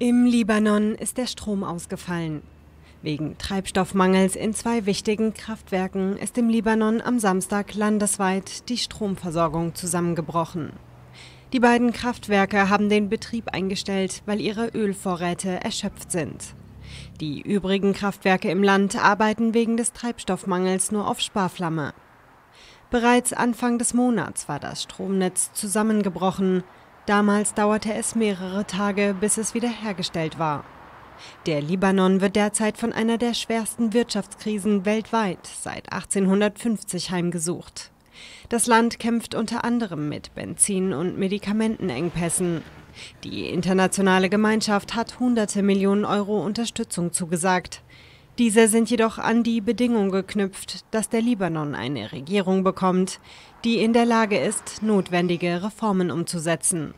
Im Libanon ist der Strom ausgefallen. Wegen Treibstoffmangels in zwei wichtigen Kraftwerken ist im Libanon am Samstag landesweit die Stromversorgung zusammengebrochen. Die beiden Kraftwerke haben den Betrieb eingestellt, weil ihre Ölvorräte erschöpft sind. Die übrigen Kraftwerke im Land arbeiten wegen des Treibstoffmangels nur auf Sparflamme. Bereits Anfang des Monats war das Stromnetz zusammengebrochen. Damals dauerte es mehrere Tage, bis es wiederhergestellt war. Der Libanon wird derzeit von einer der schwersten Wirtschaftskrisen weltweit seit 1850 heimgesucht. Das Land kämpft unter anderem mit Benzin- und Medikamentenengpässen. Die internationale Gemeinschaft hat hunderte Millionen Euro Unterstützung zugesagt. Diese sind jedoch an die Bedingung geknüpft, dass der Libanon eine Regierung bekommt, die in der Lage ist, notwendige Reformen umzusetzen.